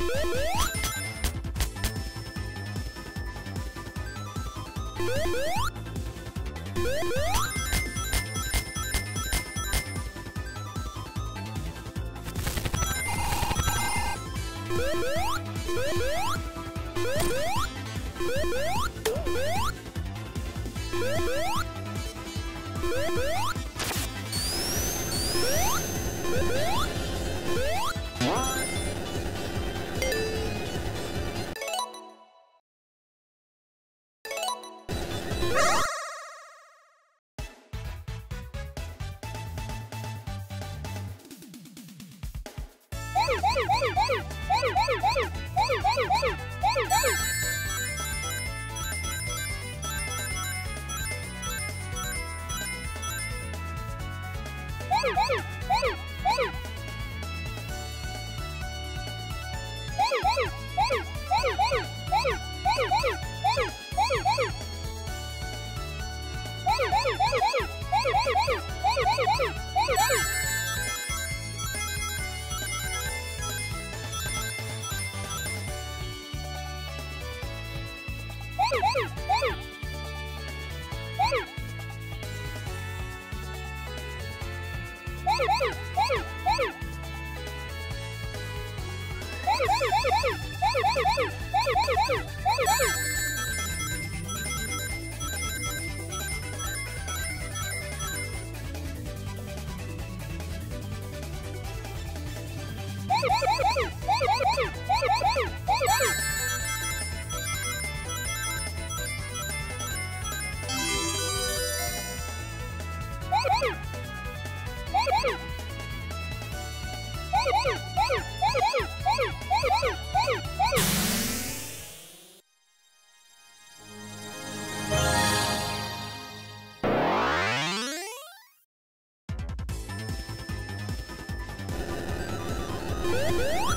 Woo! Woo! Woo! Woo!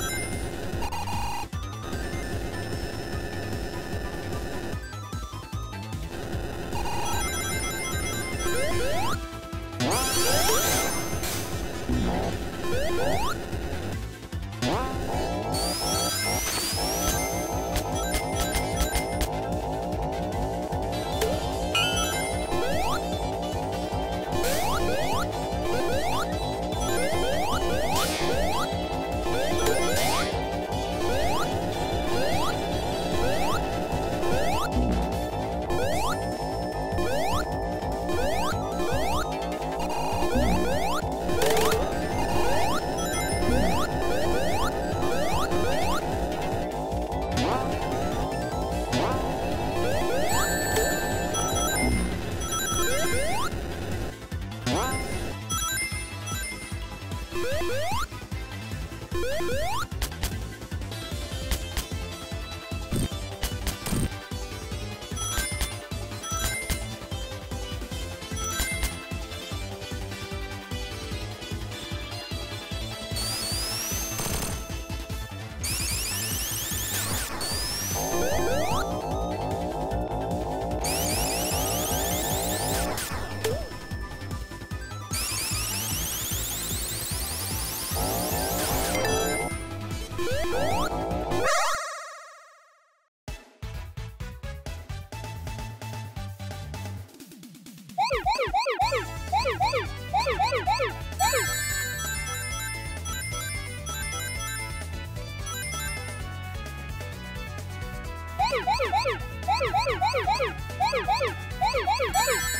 Woo!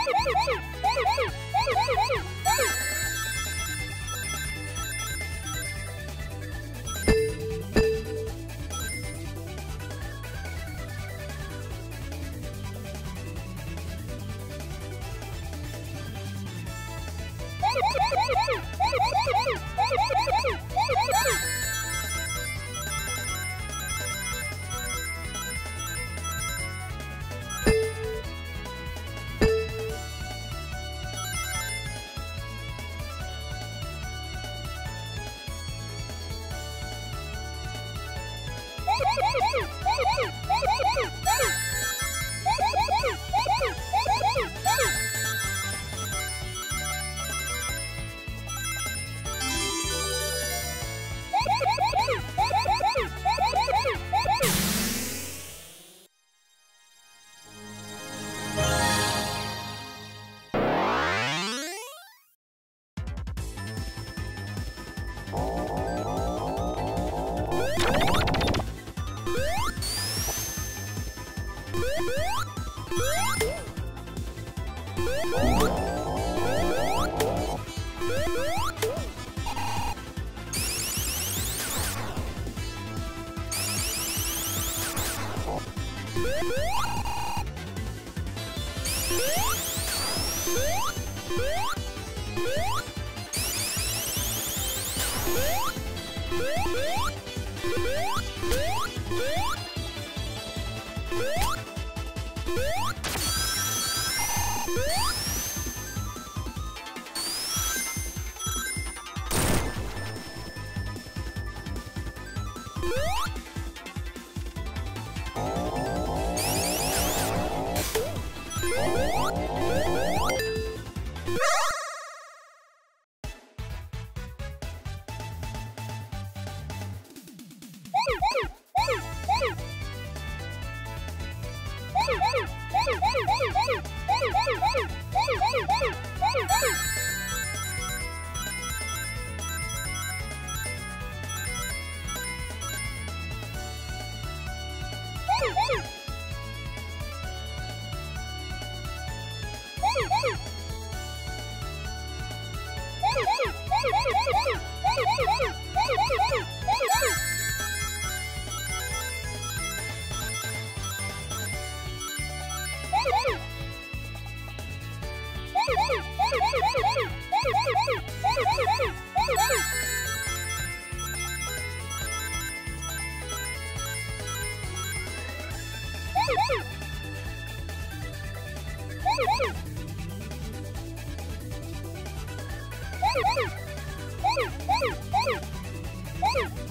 Ha ha ha ha! you. Oh. Woo! Oh!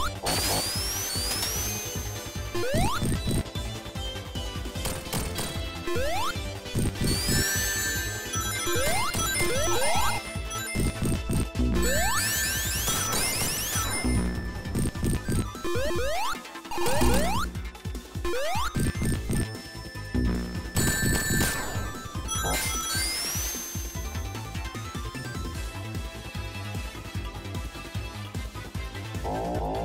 Música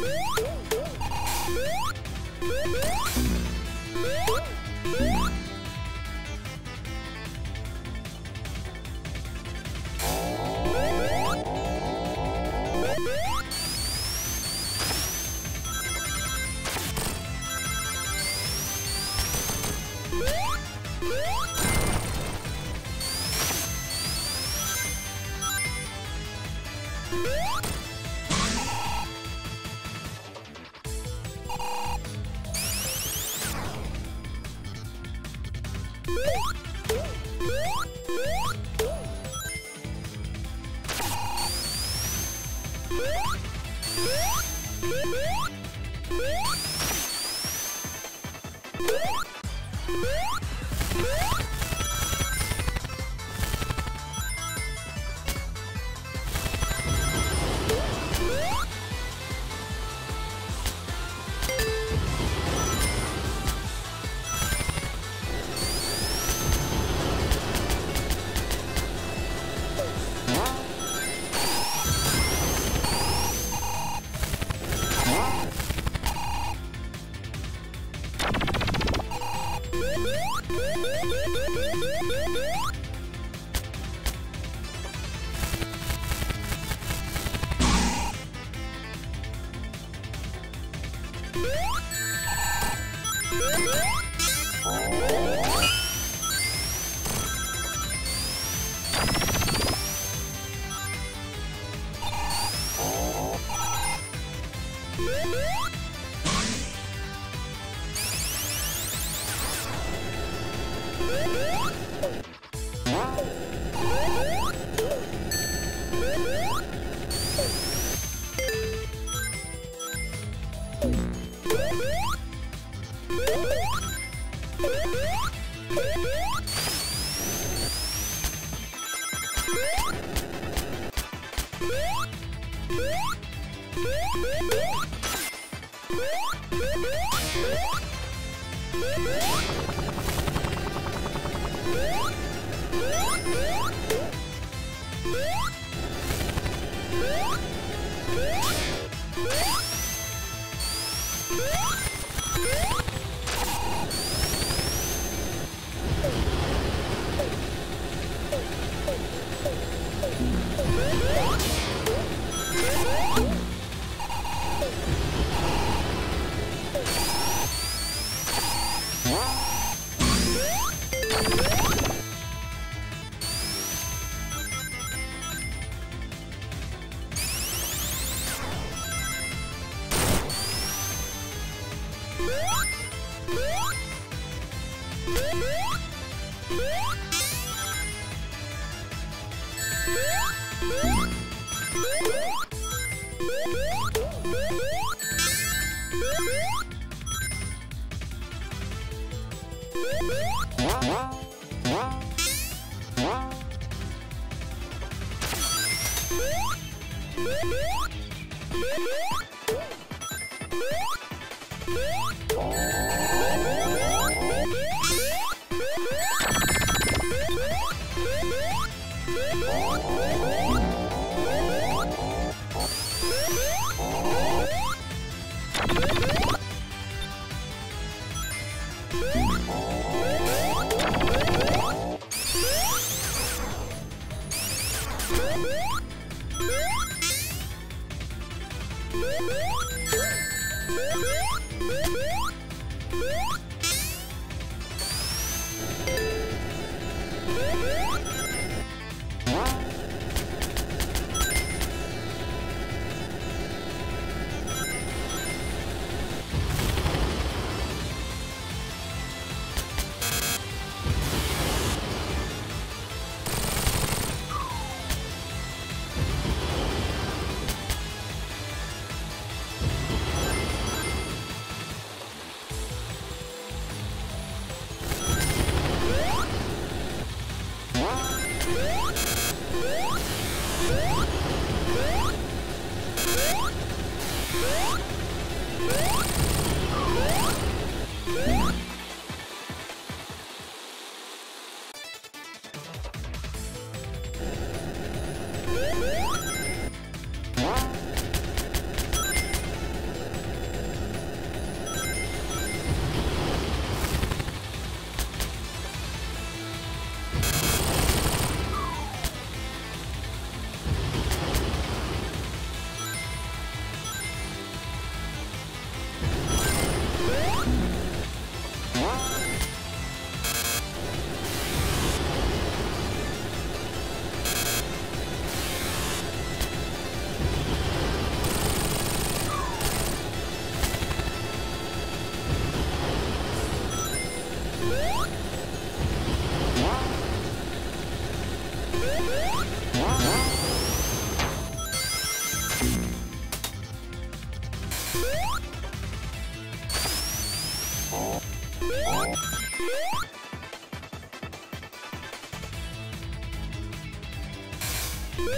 Woo! Woo! Oh! Woo!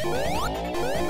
Woo!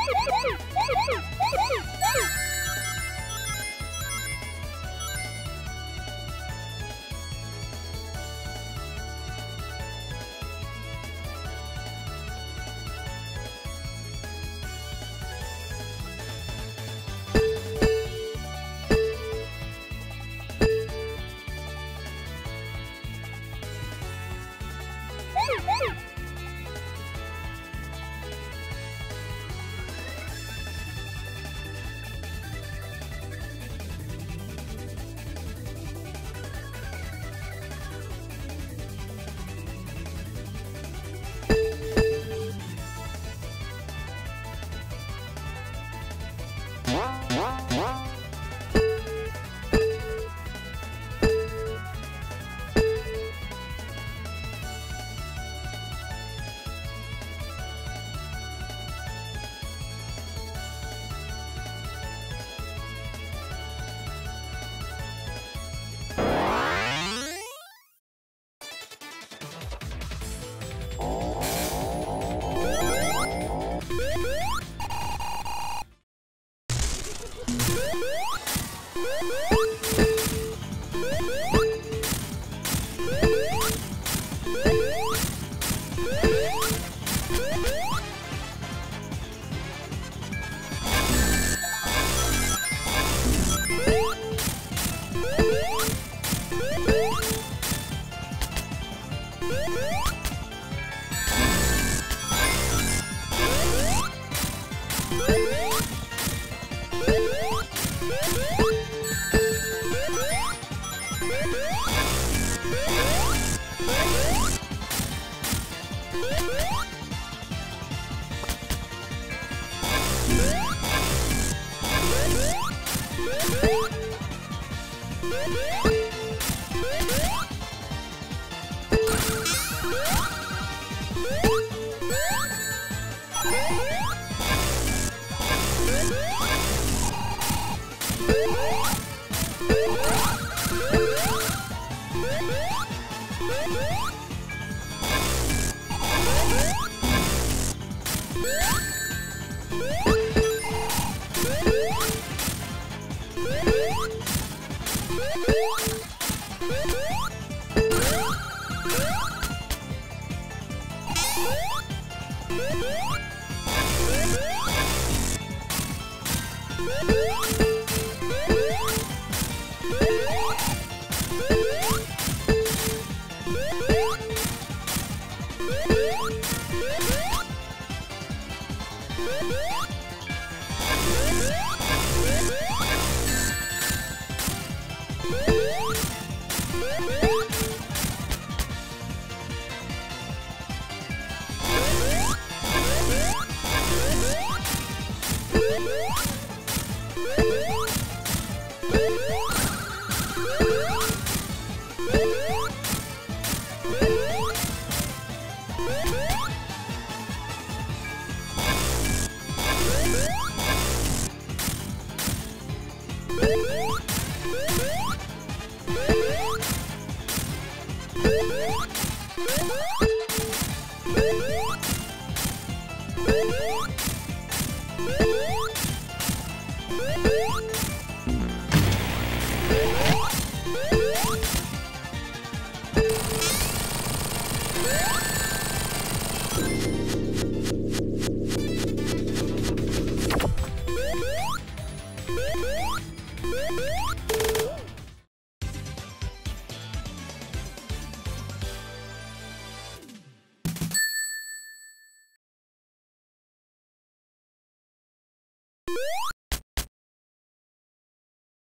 Woo! Woo! you Bye.